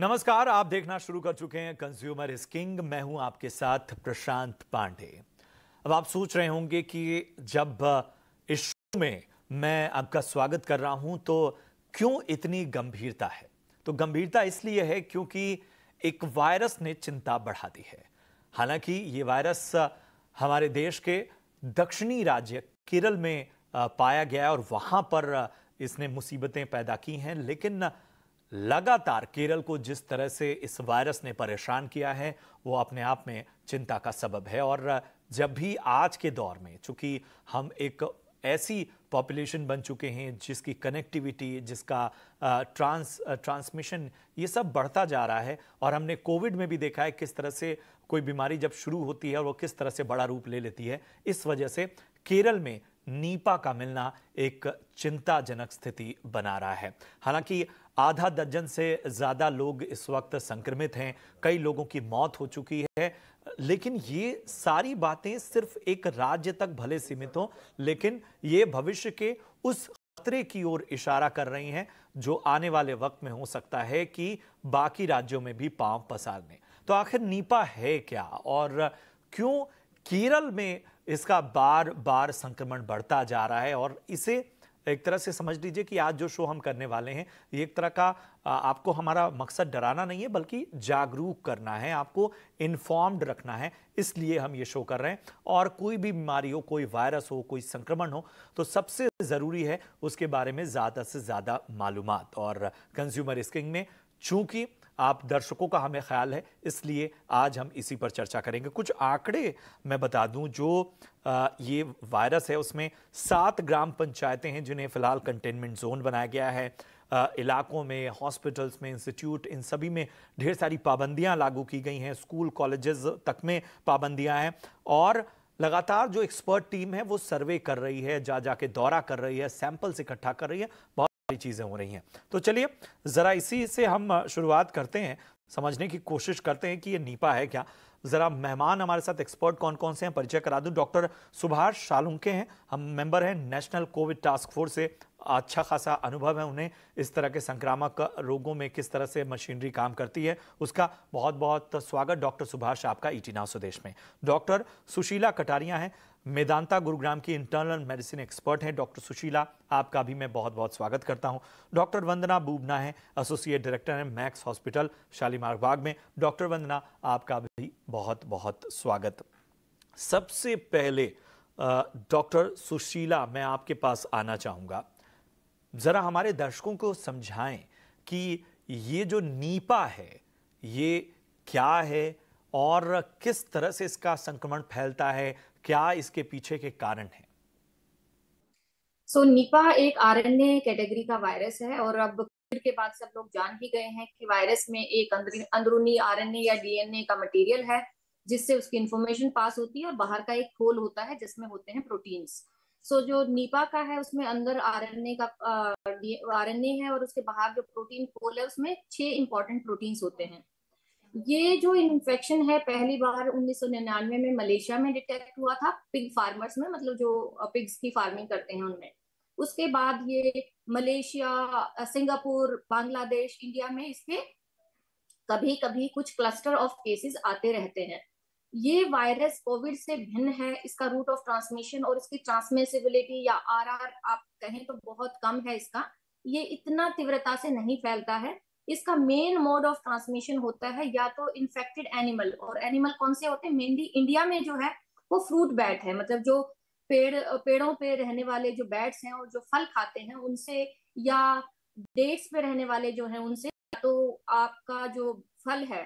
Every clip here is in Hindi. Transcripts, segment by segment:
नमस्कार, आप देखना शुरू कर चुके हैं कंज्यूमर इज़ किंग मैं हूँ आपके साथ प्रशांत पांडे। अब आप सोच रहे होंगे कि जब इस शो में मैं आपका स्वागत कर रहा हूँ तो क्यों इतनी गंभीरता है? तो गंभीरता इसलिए है क्योंकि एक वायरस ने चिंता बढ़ा दी है। हालाँकि ये वायरस हमारे देश के दक्षिणी राज्य केरल में पाया गया और वहाँ पर इसने मुसीबतें पैदा की हैं, लेकिन लगातार केरल को जिस तरह से इस वायरस ने परेशान किया है, वो अपने आप में चिंता का सबब है। और जब भी आज के दौर में, चूँकि हम एक ऐसी पॉपुलेशन बन चुके हैं जिसकी कनेक्टिविटी, जिसका ट्रांस ट्रांसमिशन, ये सब बढ़ता जा रहा है और हमने कोविड में भी देखा है किस तरह से कोई बीमारी जब शुरू होती है और वो किस तरह से बड़ा रूप ले लेती है। इस वजह से केरल में नीपा का मिलना एक चिंताजनक स्थिति बना रहा है। हालाँकि आधा दर्जन से ज़्यादा लोग इस वक्त संक्रमित हैं। कई लोगों की मौत हो चुकी है। लेकिन ये सारी बातें सिर्फ़ एक राज्य तक भले सीमित हो, लेकिन ये भविष्य के उस खतरे की ओर इशारा कर रही हैं, जो आने वाले वक्त में हो सकता है कि बाकी राज्यों में भी पाँव पसार दें। तो आखिर नीपा है क्या? और क्यों केरल में इसका बार बार संक्रमण बढ़ता जा रहा है और इसे एक तरह से समझ लीजिए कि आज जो शो हम करने वाले हैं, ये एक तरह का आपको हमारा मकसद डराना नहीं है, बल्कि जागरूक करना है, आपको इन्फॉर्म्ड रखना है, इसलिए हम ये शो कर रहे हैं। और कोई भी बीमारी हो, कोई वायरस हो, कोई संक्रमण हो तो सबसे ज़रूरी है उसके बारे में ज़्यादा से ज़्यादा मालूम और कंज्यूमर स्किंग में चूँकि आप दर्शकों का हमें ख्याल है, इसलिए आज हम इसी पर चर्चा करेंगे। कुछ आंकड़े मैं बता दूँ जो ये वायरस है, उसमें सात ग्राम पंचायतें हैं जिन्हें फ़िलहाल कंटेनमेंट जोन बनाया गया है। इलाकों में, हॉस्पिटल्स में, इंस्टीट्यूट, इन सभी में ढेर सारी पाबंदियाँ लागू की गई हैं। स्कूल, कॉलेजेस तक में पाबंदियाँ हैं और लगातार जो एक्सपर्ट टीम है, वो सर्वे कर रही है जा जाके दौरा कर रही है, सैंपल्स इकट्ठा कर रही है। बहुत चीज़ें हो रही हैं। तो चलिए, जरा इसी से हम शुरुआत करते हैं। समझने की कोशिश करते हैं कि ये नीपा है क्या। जरा मेहमान हमारे साथ एक्सपर्ट कौन कौन से हैं, परिचय करा दूँ। डॉक्टर सुभाष शालुंके हैं। हम मेंबर हैं नेशनल कोविड टास्क फोर्स से। अच्छा खासा अनुभव है उन्हें, इस तरह के संक्रामक रोगों में किस तरह से मशीनरी काम करती है। उसका बहुत बहुत स्वागत डॉक्टर सुभाष आपका ईटी नाव स्वदेश में। डॉक्टर सुशीला कटारिया हैं। मेदांता गुरुग्राम की इंटरनल मेडिसिन एक्सपर्ट हैं, डॉक्टर सुशीला। आपका भी मैं बहुत बहुत स्वागत करता हूँ। डॉक्टर वंदना बूबना है एसोसिएट डायरेक्टर हैं मैक्स हॉस्पिटल, शालीमार बाग में। डॉक्टर वंदना, आपका भी बहुत बहुत स्वागत। सबसे पहले डॉक्टर सुशीला, मैं आपके पास आना चाहूँगा। जरा हमारे दर्शकों को समझाएँ कि ये जो नीपा है, ये क्या है और किस तरह से इसका संक्रमण फैलता है क्या इसके पीछे के कारण है? सो so, निपा एक आरएनए कैटेगरी का वायरस है और अब कोविड के बाद सब लोग जान ही गए हैं कि वायरस में एक अंदरूनी आरएनए या डीएनए का मटेरियल है जिससे उसकी इंफॉर्मेशन पास होती है और बाहर का एक खोल होता है जिसमें होते हैं प्रोटीन्स सो so, जो नीपा का है उसमें अंदर आरएनए का आरएनए है और उसके बाहर जो प्रोटीन खोल है उसमें छह इंपॉर्टेंट प्रोटीन्स होते हैं। ये जो इन्फेक्शन है, पहली बार 1999 में मलेशिया में डिटेक्ट हुआ था पिग फार्मर्स में मतलब जो पिग्स की फ़ार्मिंग करते हैं उनमें। उसके बाद ये मलेशिया सिंगापुर, बांग्लादेश, इंडिया में इसके कभी कभी कुछ क्लस्टर ऑफ़ केसेस आते रहते हैं। ये वायरस कोविड से भिन्न है, इसका रूट ऑफ़ ट्रांसमिशन और इसकी ट्रांसमिसिबिलिटी या आर आर आप कहें तो बहुत कम है इसका। ये इतना तीव्रता से नहीं फैलता है इसका मेन मोड ऑफ़ ट्रांसमिशन होता है या तो इन्फेक्टेड एनिमल और एनिमल कौन से होते हैं? मेनली इंडिया में जो है, वो फ्रूट बैट है। मतलब जो पेड़, पेड़ों पे रहने वाले जो बैट्स हैं और जो फल खाते हैं, उनसे या डेट्स पे रहने वाले जो हैं उनसे तो आपका जो फल है,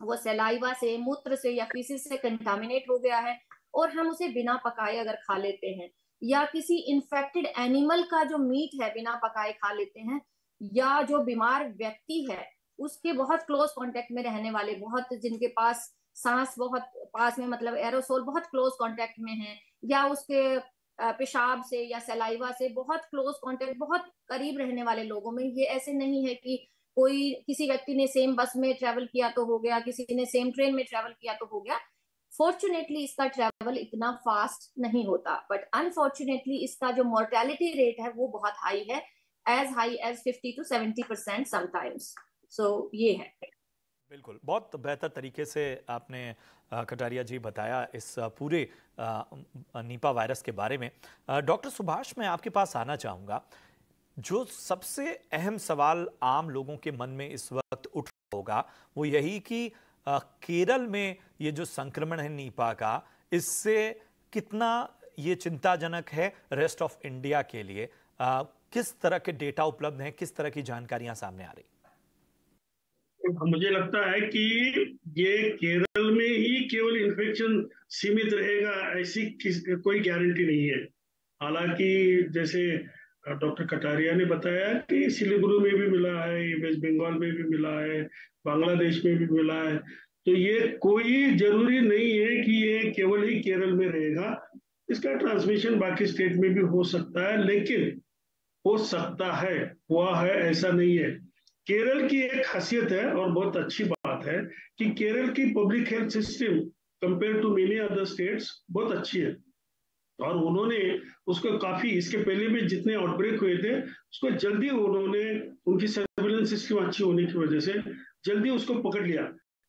वो सेलाइवा से, मूत्र से या फीसिस से कंटामिनेट हो गया है और हम उसे बिना पकाए अगर खा लेते हैं, या किसी इन्फेक्टेड एनिमल का जो मीट है, बिना पकाए खा लेते हैं या जो बीमार व्यक्ति है, उसके बहुत क्लोज कांटेक्ट में रहने वाले, बहुत जिनके पास सांस बहुत पास में मतलब एरोसोल बहुत क्लोज कांटेक्ट में है, या उसके पेशाब से या सलाइवा से बहुत क्लोज कांटेक्ट बहुत करीब रहने वाले लोगों में, ये ऐसे नहीं है कि कोई किसी व्यक्ति ने सेम बस में ट्रेवल किया तो हो गया, किसी ने सेम ट्रेन में ट्रेवल किया तो हो गया। फॉर्चुनेटली इसका ट्रेवल इतना फास्ट नहीं होता बट अनफॉर्चुनेटली इसका जो मोर्टेलिटी रेट है, वो बहुत हाई है। As high as 50 to 70 percent sometimes. So ये है। बिल्कुल। बहुत बेहतर तरीके से आपने कटारिया जी बताया इस पूरे नीपा वायरस के बारे में। डॉक्टर सुभाष, मैं आपके पास आना चाहूँगा। जो सबसे अहम सवाल आम लोगों के मन में इस वक्त उठ होगा, वो यही कि केरल में ये जो संक्रमण है नीपा का, इससे कितना ये चिंताजनक है रेस्ट ऑफ़ इंडिया के लिए? किस तरह के डेटा उपलब्ध हैं? किस तरह की जानकारियाँ सामने आ रही मुझे लगता है कि ये केरल में ही केवल इन्फेक्शन सीमित रहेगा, ऐसी कोई गारंटी नहीं है। हालाँकि जैसे डॉक्टर कटारिया ने बताया कि सिलीगुरु में भी मिला है, वेस्ट बंगाल में भी मिला है, बांग्लादेश में भी मिला है। तो ये कोई ज़रूरी नहीं है कि ये केवल ही केरल में रहेगा। इसका ट्रांसमिशन बाकी स्टेट में भी हो सकता है, लेकिन हो सकता है, हुआ है, ऐसा नहीं है। केरल की एक खासियत है और बहुत अच्छी बात है कि केरल की public health system compare to many other states बहुत अच्छी है। और उन्होंने उसको काफ़ी, इसके पहले भी जितने आउटब्रेक हुए थे, उसको जल्दी उन्होंने, उनकी सर्विलेंस सिस्टम अच्छी होने की वजह से जल्दी उसको पकड़ लिया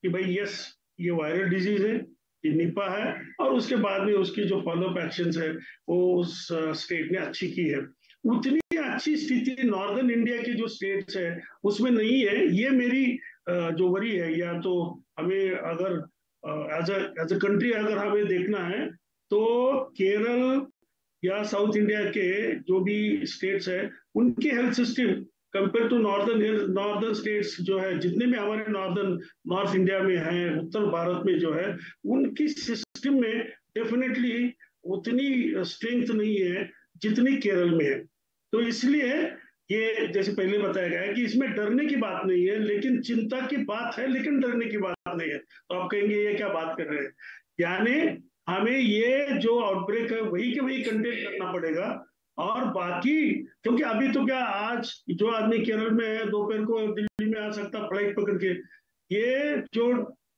कि भाई यस ये वायरल डिज़ीज़ है, ये निपा है, और उसके बाद में उसकी जो फॉलोअप एक्शन है, वो उस स्टेट ने अच्छी की है। उतनी अच्छी स्थिति नॉर्दर्न इंडिया की जो स्टेट्स है, उसमें नहीं है। ये मेरी जो वरी है, या तो हमें अगर एज एज अ कंट्री अगर हमें देखना है तो केरल या साउथ इंडिया के जो भी स्टेट्स है, उनके health system compare to northern northern states जो है, जितने भी हमारे नॉर्दर्न नॉर्थ इंडिया में हैं, उत्तर भारत में जो है, उनकी सिस्टम में डेफिनेटली उतनी स्ट्रेंथ नहीं है जितनी केरल में है। तो इसलिए ये जैसे पहले बताया गया है कि इसमें डरने की बात नहीं है, लेकिन चिंता की बात है, लेकिन डरने की बात नहीं है। तो आप कहेंगे, ये क्या बात कर रहे हैं? यानी हमें ये जो आउटब्रेक है, वही के वही कंटेन करना पड़ेगा। और बाकी, क्योंकि अभी तो क्या आज जो आदमी केरल में है, दोपहर को दिल्ली में आ सकता फ़्लाइट पकड़ के, ये जो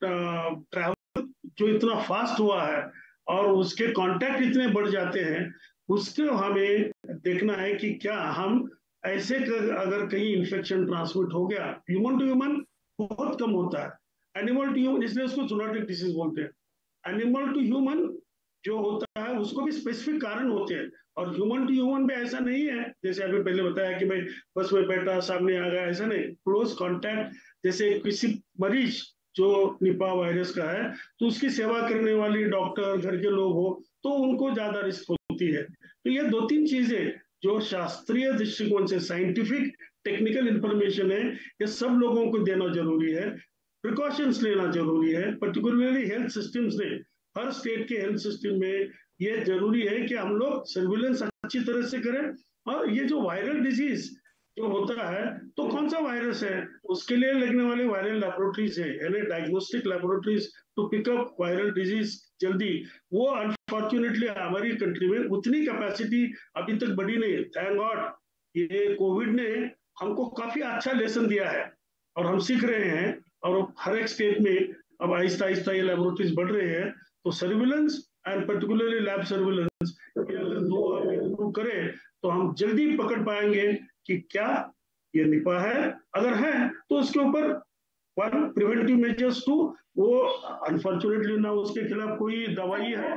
ट्रैवल जो इतना फास्ट हुआ है, और उसके कांटेक्ट इतने बढ़ जाते हैं उसको हमें देखना है कि क्या हम ऐसे कर, अगर कहीं इन्फेक्शन ट्रांसमिट हो गया ह्यूमन टू ह्यूमन बहुत कम होता है। एनिमल टू ह्यूमन इसलिए उसको जूनोटिक डिसीज बोलते हैं। एनिमल टू ह्यूमन जो होता है उसको भी स्पेसिफिक कारण होते हैं। और ह्यूमन टू ह्यूमन में ऐसा नहीं है जैसे अभी पहले बताया कि भाई बस में बैठा सामने आ गया ऐसा नहीं। क्लोज कॉन्टैक्ट जैसे किसी मरीज़ जो निपा वायरस का है तो उसकी सेवा करने वाली डॉक्टर घर के लोग हो तो उनको ज़्यादा रिस्क होती है। तो ये दो तीन चीज़ें जो शास्त्रीय दृष्टिकोण से साइंटिफिक टेक्निकल इंफॉर्मेशन है, ये सब लोगों को देना ज़रूरी है। प्रिकॉशंस लेना ज़रूरी है। पर्टिकुलरली हेल्थ सिस्टम्स ने हर स्टेट के हेल्थ सिस्टम में ये ज़रूरी है कि हम लोग सर्विलेंस अच्छी तरह से करें। और ये जो वायरल डिज़ीज़ जो होता है तो कौन सा वायरस है? उसके लिए लगने वाले वायरल लेबोरेटरीज है। यानी diagnostic laboratories to pick up viral disease जल्दी। वो अनफॉर्चुनेटली हमारी कंट्री में उतनी कैपेसिटी अभी तक बढ़ी नहीं है। थैंक गॉड ये कोविड ने हमको काफ़ी अच्छा लेसन दिया है और हम सीख रहे हैं और हर एक स्टेट में अब आहिस्ता आहिस्ता ये लेबोरेटरीज बढ़ रहे हैं। तो surveillance and particularly lab surveillance करें तो हम जल्दी पकड़ पाएँगे कि क्या ये निपा है। अगर है तो उसके ऊपर वन प्रिवेंटिव मेजर्स टू वो अनफॉर्चुनेटली ना उसके खिलाफ कोई दवाई है,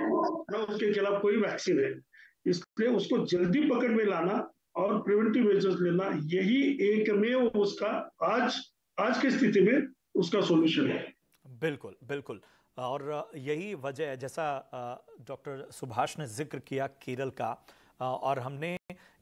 ना उसके खिलाफ कोई वैक्सीन है। इसलिए उसको जल्दी पकड़ में लाना और प्रिवेंटिव मेजर्स लेना, यही एक में उसका आज आज की स्थिति में उसका सॉल्यूशन है। बिल्कुल बिल्कुल। और यही वजह है, जैसा डॉक्टर सुभाष ने ज़िक्र किया केरल का और हमने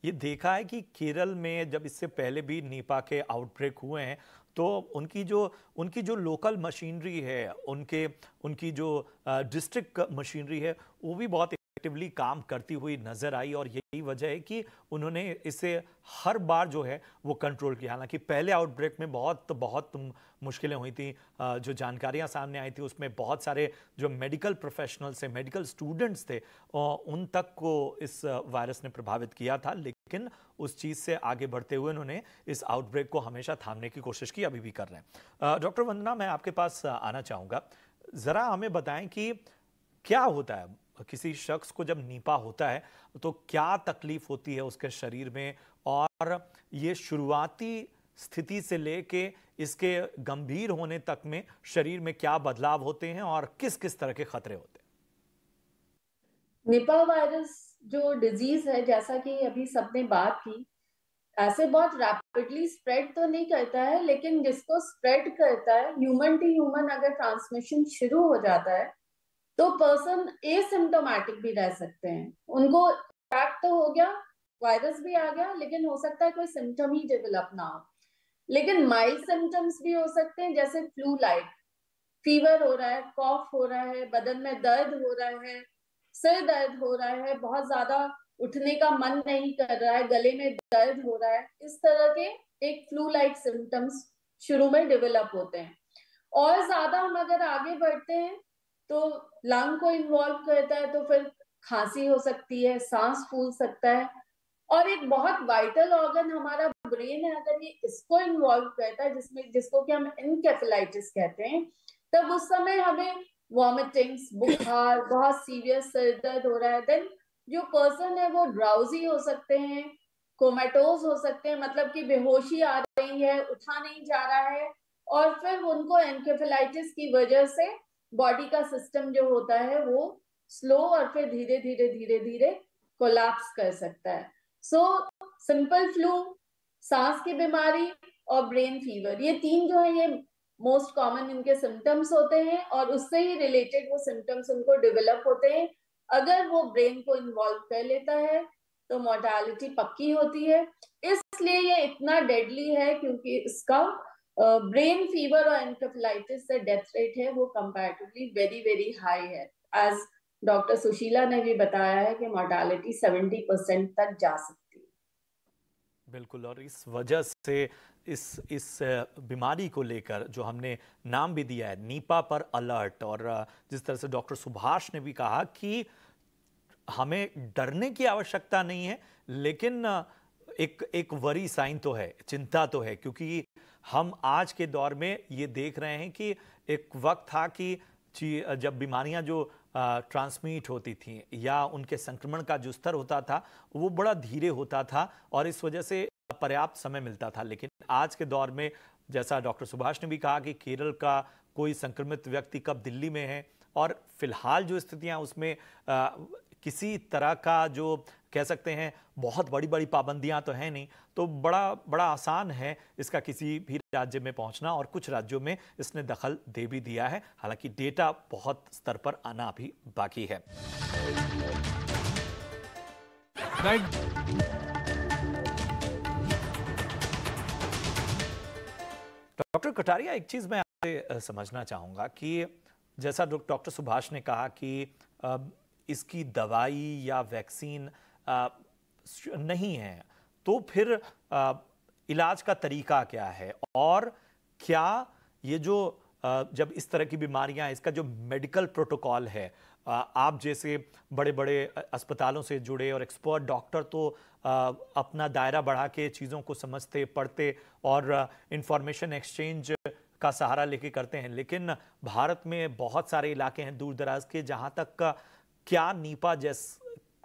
ये देखा है कि केरल में जब इससे पहले भी नीपा के आउटब्रेक हुए हैं तो उनकी जो उनकी जो लोकल मशीनरी है, उनके, उनकी जो डिस्ट्रिक्ट मशीनरी है, वो भी बहुत इफेक्टिवली काम करती हुई नज़र आई और यही वजह है कि उन्होंने इसे हर बार जो है वो कंट्रोल किया। हालाँकि पहले आउटब्रेक में बहुत बहुत मुश्किलें हुई थी जो जानकारियाँ सामने आई थी, उसमें बहुत सारे जो मेडिकल प्रोफेशनल्स थे मेडिकल स्टूडेंट्स थे उन तक को इस वायरस ने प्रभावित किया था। लेकिन उस चीज़ से आगे बढ़ते हुए उन्होंने इस आउटब्रेक को हमेशा थामने की कोशिश की, अभी भी कर रहे हैं। डॉक्टर वंदना, मैं आपके पास आना चाहूँगा। ज़रा हमें बताएँ कि क्या होता है? किसी शख्स को जब नीपा होता है तो क्या तकलीफ़ होती है उसके शरीर में? और ये शुरुआती स्थिति से लेके इसके गंभीर होने तक में शरीर में क्या बदलाव होते हैं और किस किस तरह के खतरे होते हैं? निपा वायरस जो डिज़ीज़ है, जैसा कि अभी सबने बात की, ऐसे बहुत रैपिडली स्प्रेड तो नहीं करता है, लेकिन जिसको स्प्रेड करता है ह्यूमन टू ह्यूमन अगर ट्रांसमिशन शुरू हो जाता है तो पर्सन एसिम्टोमेटिक भी रह सकते हैं। उनको इम्पैक्ट तो हो गया वायरस भी आ गया, लेकिन हो सकता है कोई सिम्टम ही डेवलप ना हो। लेकिन माइल्ड सिम्टम्स भी हो सकते हैं, जैसे फ्लू लाइक फीवर हो रहा है कॉफ हो रहा है, बदन में दर्द हो रहा है, सिर दर्द हो रहा है, बहुत ज़्यादा उठने का मन नहीं कर रहा है, गले में दर्द हो रहा है, इस तरह के एक फ्लू लाइक सिम्टम्स शुरू में डेवलप होते हैं। और ज़्यादा हम अगर आगे बढ़ते हैं तो लंग को इन्वॉल्व करता है तो फिर खांसी हो सकती है सांस फूल सकता है। और एक बहुत वाइटल ऑर्गन हमारा ब्रेन है अगर ये इसको इन्वॉल्व करता है जिसमें जिसको कि हम इनकेफेलाइटिस कहते हैं तब उस समय हमें वॉमिटिंग्स बुखार बहुत सीरियस सर दर्द हो रहा है। देन जो पर्सन है वो ड्राउजी हो सकते हैं कोमेटोज हो सकते हैं मतलब कि बेहोशी आ रही है उठा नहीं जा रहा है। और फिर उनको एनकेफेलाइटिस की वजह से बॉडी का सिस्टम जो होता है, वो स्लो और फिर धीरे धीरे धीरे धीरे कोलैप्स कर सकता है। सो सिंपल फ्लू सांस की बीमारी और ब्रेन फीवर ये तीन जो है, ये मोस्ट कॉमन इनके सिम्टम्स होते हैं और उससे ही रिलेटेड वो सिम्टम्स उनको डेवलप होते हैं। अगर वो ब्रेन को इन्वॉल्व कर लेता है तो मोर्टालिटी पक्की होती है। इसलिए ये इतना डेडली है क्योंकि इसका ब्रेन फीवर और एनकेफेलाइटिस से डेथ रेट है, वो कंपैरेटिवली वेरी वेरी हाई है। एज डॉक्टर सुशीला ने भी बताया है कि मोर्टालिटी 70 परसेंट तक जा सकती है। बिल्कुल, और इस वजह से इस इस बीमारी को लेकर जो हमने नाम भी दिया है, नीपा पर अलर्ट और जिस तरह से डॉक्टर सुभाष ने भी कहा कि हमें डरने की आवश्यकता नहीं है, लेकिन एक एक वरी साइन तो है, चिंता तो है, क्योंकि हम आज के दौर में ये देख रहे हैं कि एक वक्त था कि जब बीमारियाँ जो ट्रांसमिट होती थी या उनके संक्रमण का जो स्तर होता था वो बड़ा धीरे होता था और इस वजह से पर्याप्त समय मिलता था। लेकिन आज के दौर में जैसा डॉक्टर सुभाष ने भी कहा कि केरल का कोई संक्रमित व्यक्ति कब दिल्ली में है और फ़िलहाल जो स्थितियाँ उसमें आ, किसी तरह का जो कह सकते हैं बहुत बड़ी बड़ी पाबंदियाँ तो हैं नहीं तो बड़ा बड़ा आसान है इसका किसी भी राज्य में पहुँचना और कुछ राज्यों में इसने दखल दे भी दिया है। हालाँकि डेटा बहुत स्तर पर आना भी बाकी है। डॉक्टर कटारिया एक चीज़ मैं आपसे समझना चाहूँगा कि जैसा डॉक्टर सुभाष ने कहा कि इसकी दवाई या वैक्सीन नहीं है। तो फिर इलाज का तरीका क्या है? और क्या ये जो जब इस तरह की बीमारियाँ, इसका जो मेडिकल प्रोटोकॉल है आप जैसे बड़े बड़े अस्पतालों से जुड़े और एक्सपर्ट डॉक्टर तो अपना दायरा बढ़ा के चीज़ों को समझते, पढ़ते और इंफॉर्मेशन एक्सचेंज का सहारा लेके करते हैं। लेकिन भारत में बहुत सारे इलाके हैं दूर दराज के जहाँ तक क्या नीपा जैस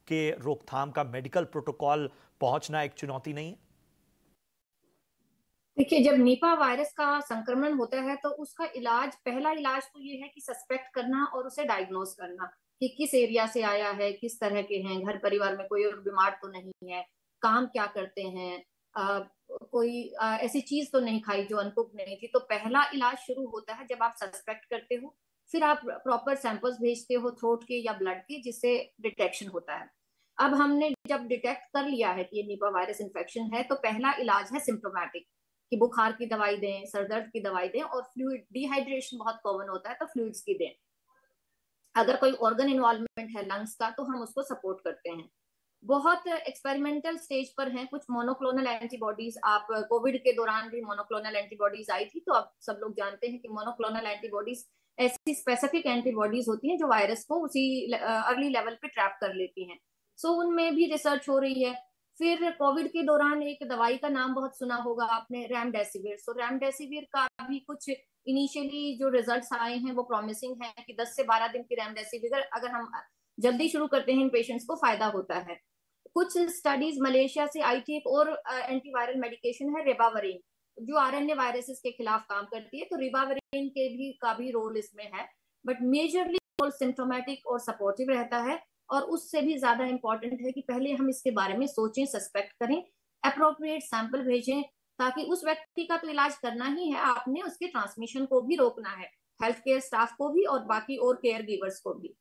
के रोकथाम का मेडिकल प्रोटोकॉल पहुँचना एक चुनौती नहीं है? देखिए जब नीपा वायरस का संक्रमण होता है तो उसका इलाज पहला इलाज तो ये है कि सस्पेक्ट करना और उसे डायग्नोज करना कि किस एरिया से आया है किस तरह के हैं घर परिवार में कोई और बीमार तो नहीं है काम क्या करते हैं आ, कोई आ, ऐसी चीज़ तो नहीं खाई जो अनकुक नहीं थी। तो पहला इलाज शुरू होता है जब आप सस्पेक्ट करते हो फिर आप प्रॉपर सैंपल्स भेजते हो थ्रोट के या ब्लड के जिससे डिटेक्शन होता है। अब हमने जब डिटेक्ट कर लिया है कि ये निपा वायरस इन्फेक्शन है तो पहला इलाज है सिम्टोमेटिक कि बुखार की दवाई दें सरदर्द की दवाई दें, और फ्लूड डिहाइड्रेशन बहुत कॉमन होता है तो फ्लूड्स की दें। अगर कोई ऑर्गन इन्वॉल्वमेंट है लंग्स का तो हम उसको सपोर्ट करते हैं। बहुत एक्सपेरिमेंटल स्टेज पर हैं, कुछ मोनोक्लोनल एंटीबॉडीज आप कोविड के दौरान भी मोनोक्लोनल एंटीबॉडीज आई थी तो आप सब लोग जानते हैं कि मोनोक्लोनल एंटीबॉडीज ऐसी स्पेसिफिक एंटीबॉडीज होती हैं जो वायरस को उसी अर्ली लेवल पे ट्रैप कर लेती हैं। सो उनमें भी रिसर्च हो रही है। फिर कोविड के दौरान एक दवाई का नाम बहुत सुना होगा आपने रेमडेसिविर सो रेमडेसिविर का भी कुछ इनिशियली जो रिजल्ट्स आए हैं, वो प्रॉमिसिंग है कि 10 से 12 दिन की रेमडेसिविर अगर हम जल्दी शुरू करते हैं इन पेशेंट्स को, फ़ायदा होता है। कुछ स्टडीज़ मलेशिया से आई थी, एक और एंटीवायरल मेडिकेशन है रेबावरिन जो आरएनए वायरसेस के खिलाफ काम करती है। तो रिवावरिन के भी का भी रोल इसमें है। बट मेजरली रोल सिम्टोमेटिक और सपोर्टिव रहता है। और उससे भी ज़्यादा इम्पोर्टेंट है कि पहले हम इसके बारे में सोचें सस्पेक्ट करें अप्रोप्रिएट सैंपल भेजें, ताकि उस व्यक्ति का तो इलाज करना ही है, आपने उसके ट्रांसमिशन को भी रोकना है हेल्थ केयर स्टाफ को भी और बाकी और केयर गिवर्स को भी।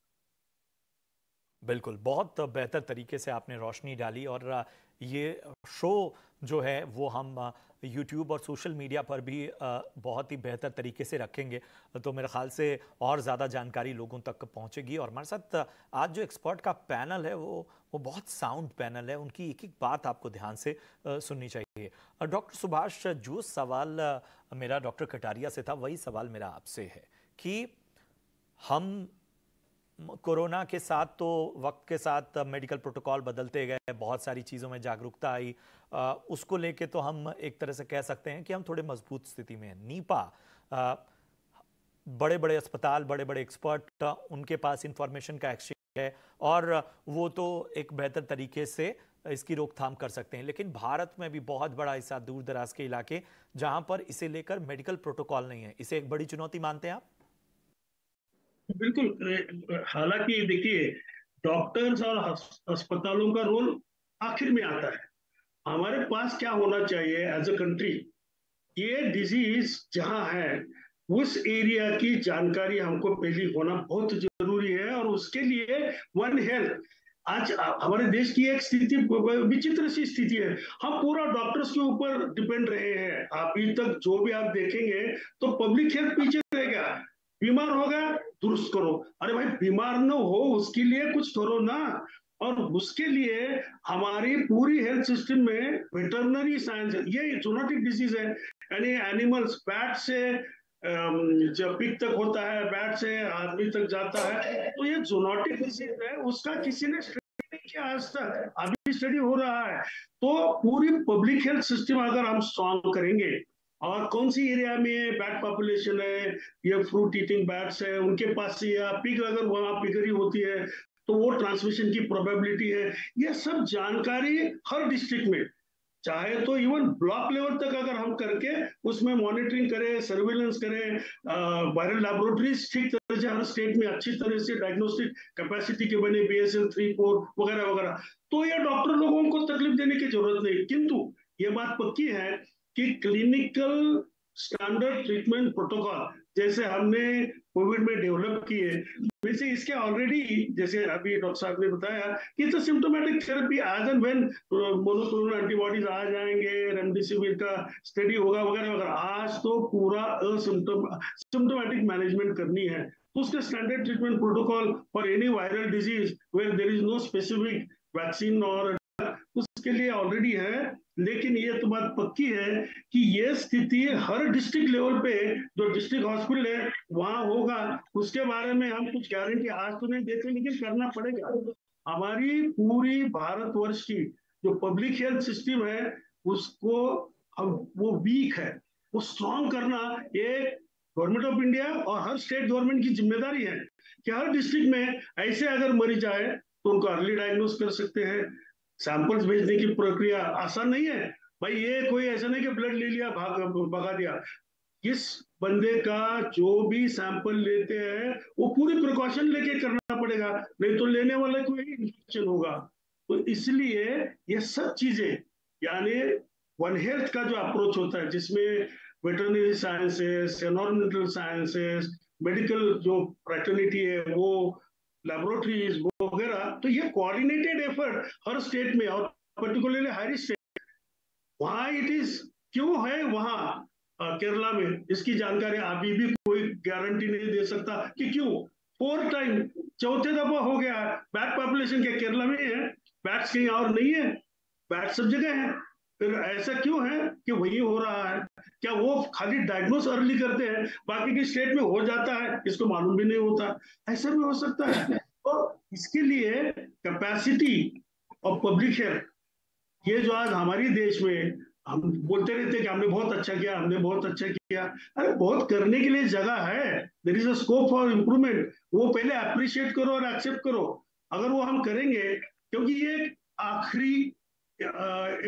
बिल्कुल, बहुत बेहतर तरीके से आपने रोशनी डाली और ये शो जो है, वो हम यूट्यूब और सोशल मीडिया पर भी बहुत ही बेहतर तरीके से रखेंगे। तो मेरे ख्याल से और ज़्यादा जानकारी लोगों तक पहुंचेगी। और हमारे साथ आज जो एक्सपर्ट का पैनल है, वो वो बहुत साउंड पैनल है। उनकी एक एक बात आपको ध्यान से सुननी चाहिए। डॉक्टर सुभाष जो सवाल मेरा डॉक्टर कटारिया से था, वही सवाल मेरा आपसे है कि हम कोरोना के साथ तो वक्त के साथ मेडिकल प्रोटोकॉल बदलते गए, बहुत सारी चीज़ों में जागरूकता आई। उसको लेके तो हम एक तरह से कह सकते हैं कि हम थोड़े मज़बूत स्थिति में हैं। नीपा बड़े बड़े अस्पताल बड़े बड़े एक्सपर्ट उनके पास इंफॉर्मेशन का एक्सचेंज है और वो तो एक बेहतर तरीके से इसकी रोकथाम कर सकते हैं। लेकिन भारत में भी बहुत बड़ा हिस्सा दूर दराज के इलाके, जहाँ पर इसे लेकर मेडिकल प्रोटोकॉल नहीं है। इसे एक बड़ी चुनौती मानते हैं आप? बिल्कुल हालाँकि देखिए डॉक्टर्स और अस्पतालों का रोल आखिर में आता है। हमारे पास क्या होना चाहिए एज अ कंट्री ये डिज़ीज़ जहाँ है, उस एरिया की जानकारी हमको पहली होना बहुत ज़रूरी है और उसके लिए वन हेल्थ आज हमारे देश की एक स्थिति विचित्र सी स्थिति है। हम पूरा डॉक्टर्स के ऊपर डिपेंड रहे हैं। अभी तक जो भी आप देखेंगे तो पब्लिक हेल्थ पीछे रहेगा बीमार हो गया दुरुस्त करो। अरे भाई, बीमार न हो, उसके लिए कुछ करो ना। और उसके लिए हमारी पूरी हेल्थ सिस्टम में वेटरनरी साइंस ये जोनोटिक डिज़ीज़ है। यानी एनिमल्स बैट से जब पिक तक होता है बैट से आदमी तक जाता है तो ये जोनोटिक डिज़ीज़ है। उसका किसी ने किया आज तक। अभी स्टडी हो रहा है। तो पूरी पब्लिक हेल्थ सिस्टम अगर हम स्ट्रॉन्ग करेंगे और कौन सी एरिया में बैट पॉपुलेशन है, या फ्रूट ईटिंग बैट्स है, उनके पास से या पिग अगर वहाँ पिगरी होती है तो वो ट्रांसमिशन की प्रोबेबिलिटी है। ये सब जानकारी हर डिस्ट्रिक्ट में। चाहे तो इवन ब्लॉक लेवल तक अगर हम करके उसमें मॉनिटरिंग करें सर्विलेंस करें वायरल लेबोरेटरीज ठीक तरह से हर स्टेट में अच्छी तरह से डायग्नोस्टिक कैपेसिटी के बने B S L three four वगैरह वगैरह। तो यह डॉक्टर लोगों को तकलीफ़ देने की ज़रूरत नहीं। किंतु ये बात पक्की है कि क्लिनिकल स्टैंडर्ड ट्रीटमेंट प्रोटोकॉल जैसे हमने कोविड में डेवलप किए वैसे इसके ऑलरेडी जैसे अभी डॉक्टर साहब ने बताया, कि तो symptomatic therapy as and when monoclonal antibodies आ जाएँगे रेमडेसिविर का स्टडी होगा वगैरह वगैरह। आज तो पूरा असिम्टोम सिम्टोमेटिक मैनेजमेंट करनी है। तो उसका standard treatment protocol for any viral disease where there is no specific vaccine और उसके लिए ऑलरेडी है। लेकिन ये तो बात पक्की है कि ये स्थिति हर डिस्ट्रिक्ट लेवल पे, जो डिस्ट्रिक्ट हॉस्पिटल है, वहाँ होगा। उसके बारे में हम कुछ गारंटी आज तो नहीं देते, लेकिन करना पड़ेगा। हमारी पूरी भारतवर्ष की जो पब्लिक हेल्थ सिस्टम है, उसको हम, वो वीक है। वो स्ट्रॉन्ग करना एक गवर्नमेंट ऑफ़ इंडिया और हर स्टेट गवर्नमेंट की ज़िम्मेदारी है कि हर डिस्ट्रिक्ट में ऐसे अगर मरीज़ आए तो उनको अर्ली डायग्नोज कर सकते हैं। सैंपल्स भेजने की प्रक्रिया आसान नहीं है। भाई, ये कोई ऐसा नहीं कि ब्लड ले लिया, भाग, भगा दिया। किस बंदे का जो भी सैंपल लेते हैं, वो पूरी प्रिकॉशन लेके करना पड़ेगा, नहीं तो लेने वाले को ही होगा। तो इसलिए ये सब चीज़ें, यानी वन हेल्थ का जो अप्रोच होता है, जिसमें veterinary sciences environmental sciences medical जो फ्रेटर्निटी है, वो लेबोरेटरीज तो ये कोऑर्डिनेटेड एफर्ट हर स्टेट में, और पर्टिकुलरली हाई स्टेट वहाँ इट इज़ क्यों है वहाँ केरला में? इसकी जानकारी अभी भी कोई गारंटी नहीं दे सकता कि क्यों? फोर टाइम चौथे दफ़ा हो गया बैट पॉपुलेशन क्या केरला में है बैट्स कहीं और नहीं है। बैट सब जगह है। फिर ऐसा क्यों है कि वही हो रहा है? क्या वो खाली डायग्नोस अर्ली करते हैं? बाकी के स्टेट में हो जाता है, इसको मालूम भी नहीं होता। ऐसा भी हो सकता है। इसके लिए कैपेसिटी पब्लिक हेल्थ ये जो आज हमारी देश में हम बोलते रहते कि हमने बहुत अच्छा किया, हमने बहुत अच्छा किया। अरे बहुत करने के लिए जगह है। There is a scope for improvement वो पहले अप्रिशिएट करो और एक्सेप्ट करो। अगर वो हम करेंगे, क्योंकि ये आखिरी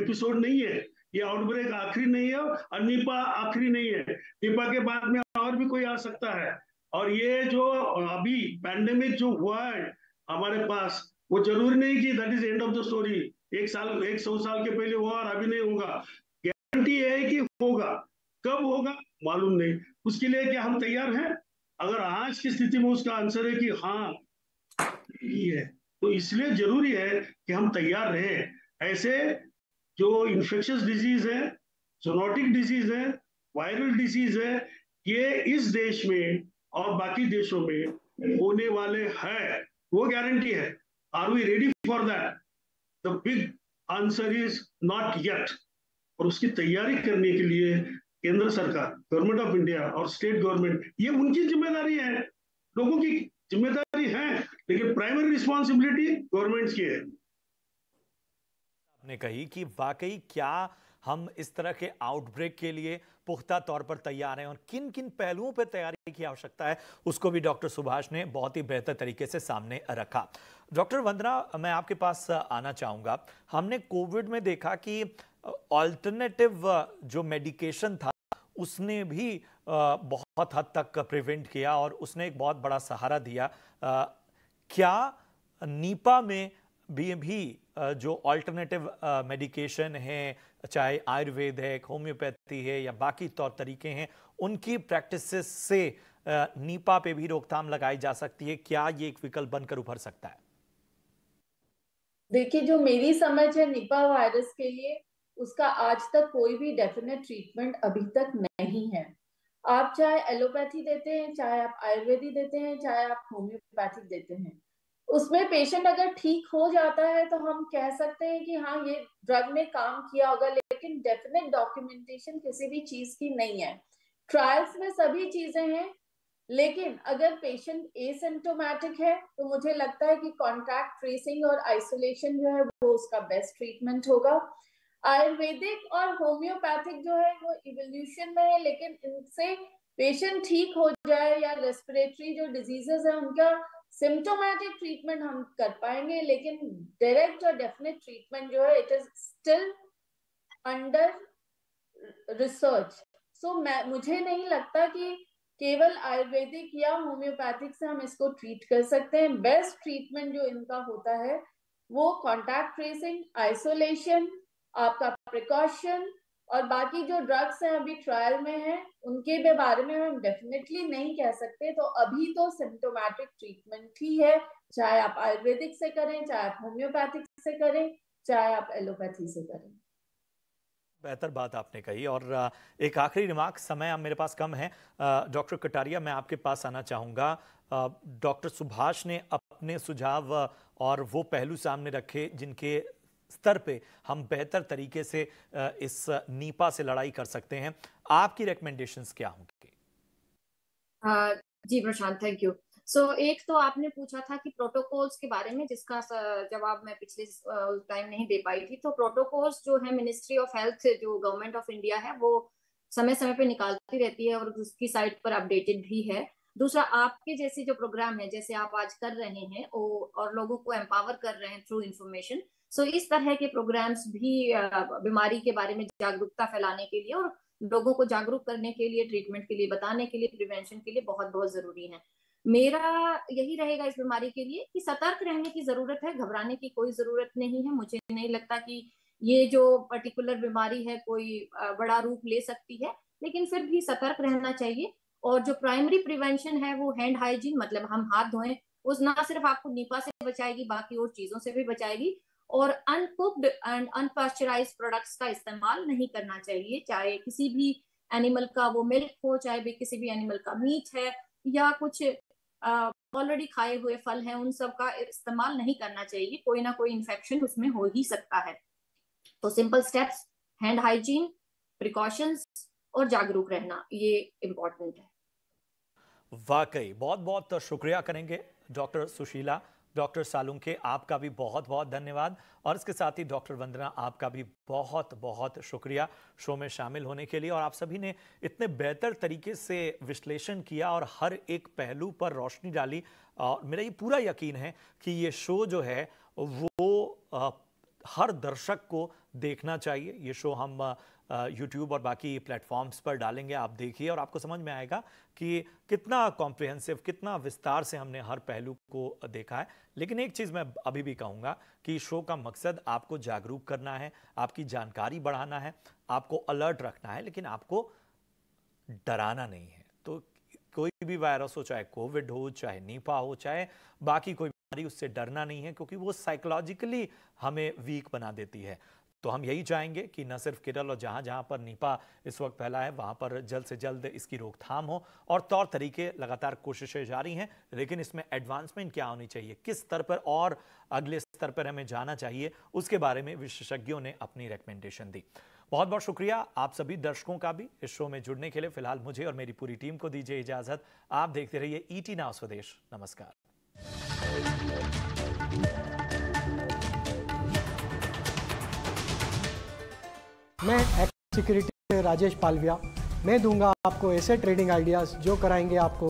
एपिसोड नहीं है। ये आउटब्रेक आखिरी नहीं है और निपा आखिरी नहीं है। निपा के बाद में और भी कोई आ सकता है। और ये जो अभी पैंडेमिक जो हुआ है हमारे पास। वो ज़रूरी नहीं कि that is end of the story एक साल, एक सौ साल के पहले हुआ और अभी नहीं होगा। गारंटी है कि होगा। कब होगा, मालूम नहीं। उसके लिए क्या हम तैयार हैं? अगर आज की स्थिति में उसका आंसर है कि हाँ है। तो इसलिए ज़रूरी है कि हम तैयार रहे। ऐसे जो इन्फेक्शियस डिज़ीज़ है जोनोटिक डिज़ीज़ है वायरल डिज़ीज़ है, ये इस देश में और बाकी देशों में होने वाले हैं। वो गारंटी है. Are we ready for that the big answer is not yet और उसकी तैयारी करने के लिए केंद्र सरकार गवर्नमेंट ऑफ़ इंडिया और स्टेट गवर्नमेंट ये उनकी ज़िम्मेदारी है. लोगों की ज़िम्मेदारी है, लेकिन प्राइमरी रिस्पॉन्सिबिलिटी गवर्नमेंट की है. आपने कही कि वाकई क्या हम इस तरह के आउटब्रेक के लिए पुख्ता तौर पर तैयार हैं और किन किन पहलुओं पर तैयारी की आवश्यकता है, उसको भी डॉक्टर सुभाष ने बहुत ही बेहतर तरीके से सामने रखा। डॉक्टर वंदना, मैं आपके पास आना चाहूँगा। हमने कोविड में देखा कि ऑल्टरनेटिव जो मेडिकेशन था, उसने भी बहुत हद तक प्रिवेंट किया और उसने एक बहुत बड़ा सहारा दिया। क्या नीपा में भी भी जो अल्टरनेटिव मेडिकेशन है, चाहे आयुर्वेद है होम्योपैथी है या बाकी तौर तरीके हैं, उनकी प्रैक्टिस से नीपा पे भी रोकथाम लगाई जा सकती है। क्या ये एक विकल्प बनकर उभर सकता है? देखिए, जो मेरी समझ है निपा वायरस के लिए, उसका आज तक कोई भी डेफिनेट ट्रीटमेंट अभी तक नहीं है। आप चाहे एलोपैथी देते हैं, चाहे आप आयुर्वेदी देते हैं, चाहे आप होम्योपैथिक देते हैं। उसमें पेशेंट अगर ठीक हो जाता है तो हम कह सकते हैं कि हाँ ये ड्रग ने काम किया होगा, लेकिन डेफिनेट डॉक्यूमेंटेशन किसी भी चीज़ की नहीं है। ट्रायल्स में सभी चीज़ें हैं, लेकिन अगर पेशेंट एसिम्टोमेटिक है तो मुझे लगता है कि कॉन्टैक्ट ट्रेसिंग और आइसोलेशन जो है, वो उसका बेस्ट ट्रीटमेंट होगा। आयुर्वेदिक और होम्योपैथिक जो है, वो इवोल्यूशन में है, लेकिन इनसे पेशेंट ठीक हो जाए या रेस्पिरेटरी जो डिजीजेस है, उनका सिम्टोमेटिक ट्रीटमेंट हम कर पाएँगे, लेकिन डायरेक्ट और डेफिनेट ट्रीटमेंट जो है it is still under research so मैं, मुझे नहीं लगता कि केवल आयुर्वेदिक या होम्योपैथिक से हम इसको ट्रीट कर सकते हैं। बेस्ट ट्रीटमेंट जो इनका होता है, वो कॉन्टैक्ट ट्रेसिंग आइसोलेशन आपका प्रिकॉशन और बाकी जो ड्रग्स हैं अभी ट्रायल में हैं, उनके भी बारे में हम डेफिनेटली नहीं कह सकते। तो अभी तो सिम्टोमेटिक ट्रीटमेंट ही है। चाहे आप आयुर्वेदिक से करें, चाहे आप होम्योपैथिक से करें, चाहे आप एलोपैथी से करें। बेहतर बात आपने कही। और एक आखिरी रिमार्क समय मेरे पास कम है। डॉक्टर कटारिया, मैं आपके पास आना चाहूँगा। डॉक्टर सुभाष ने अपने सुझाव, और वो पहलू सामने रखे जिनके स्तर पे हम बेहतर तरीके से इस नीपा से लड़ाई कर सकते हैं। आपकी रिकमेंडेशंस क्या होंगे? जी Prashant thank you so so, एक तो आपने पूछा था कि प्रोटोकॉल्स के बारे में जिसका जवाब मैं पिछले टाइम नहीं दे पाई थी तो प्रोटोकॉल्स जो है मिनिस्ट्री ऑफ़ हेल्थ जो गवर्नमेंट ऑफ़ इंडिया है वो समय समय पे निकालती रहती है और उसकी साइट पर अपडेटेड भी है। दूसरा, आपके जैसे जो प्रोग्राम है, जैसे आप आज कर रहे हैं और लोगों को एम्पावर कर रहे हैं थ्रू इन्फॉर्मेशन सो इस तरह के प्रोग्राम्स भी बीमारी के बारे में जागरूकता फैलाने के लिए और लोगों को जागरूक करने के लिए ट्रीटमेंट के लिए, बताने के लिए प्रिवेंशन के लिए बहुत बहुत ज़रूरी है। मेरा यही रहेगा इस बीमारी के लिए कि सतर्क रहने की ज़रूरत है, घबराने की कोई ज़रूरत नहीं है। मुझे नहीं लगता कि ये जो पर्टिकुलर बीमारी है, कोई बड़ा रूप ले सकती है, लेकिन फिर भी सतर्क रहना चाहिए। और जो प्राइमरी प्रिवेंशन है वो हैंड हाइजीन मतलब हम हाथ धोएँ, उस ना सिर्फ़ आपको निपा से बचाएगी, बाकी और चीज़ों से भी बचाएगी। और अनकुक्ड एंड अनपास्चराइज प्रोडक्ट्स का इस्तेमाल नहीं करना चाहिए, चाहे किसी भी एनिमल का वो मिल्क हो, चाहे भी किसी भी एनिमल का मीट है, या कुछ ऑलरेडी खाए हुए फल हैं, उन सब का इस्तेमाल नहीं करना चाहिए, कोई ना कोई इन्फेक्शन उसमें हो ही सकता है। तो simple steps hand hygiene precautions और जागरूक रहना, ये इम्पोर्टेंट है। वाकई, बहुत बहुत शुक्रिया करेंगे, डॉक्टर सुशीला, डॉक्टर सालुंके आपका भी बहुत बहुत धन्यवाद। और इसके साथ ही डॉक्टर वंदना, आपका भी बहुत बहुत शुक्रिया शो में शामिल होने के लिए। और आप सभी ने इतने बेहतर तरीके से विश्लेषण किया और हर एक पहलू पर रोशनी डाली। और मेरा ये पूरा यकीन है कि ये शो जो है, वो हर दर्शक को देखना चाहिए। ये शो हम यूट्यूब और बाकी प्लेटफॉर्म्स पर डालेंगे, आप देखिए और आपको समझ में आएगा कि कितना कॉम्प्रिहेंसिव कितना विस्तार से हमने हर पहलू को देखा है। लेकिन एक चीज़ मैं अभी भी कहूँगा कि शो का मकसद आपको जागरूक करना है, आपकी जानकारी बढ़ाना है, आपको अलर्ट रखना है, लेकिन आपको डराना नहीं है। तो कोई भी वायरस हो, चाहे कोविड हो, चाहे नीपा हो, चाहे बाकी कोई बीमारी, उससे डरना नहीं है, क्योंकि वो साइकोलॉजिकली हमें वीक बना देती है। तो हम यही चाहेंगे कि न सिर्फ़ केरल और जहाँ जहाँ पर निपा इस वक्त फैला है, वहाँ पर जल्द से जल्द इसकी रोकथाम हो और तौर तरीके लगातार कोशिशें जारी हैं, लेकिन इसमें एडवांसमेंट क्या होनी चाहिए? किस स्तर पर और अगले स्तर पर हमें जाना चाहिए? उसके बारे में विशेषज्ञों ने अपनी रिकमेंडेशन दी। बहुत बहुत शुक्रिया आप सभी दर्शकों का भी इस शो में जुड़ने के लिए। फ़िलहाल मुझे और मेरी पूरी टीम को दीजिए इजाज़त। आप देखते रहिए ईटी नाव स्वदेश नमस्कार। मैं सिक्योरिटी राजेश पालविया। मैं दूँगा आपको ऐसे ट्रेडिंग आइडियाज़ जो कराएँगे आपको।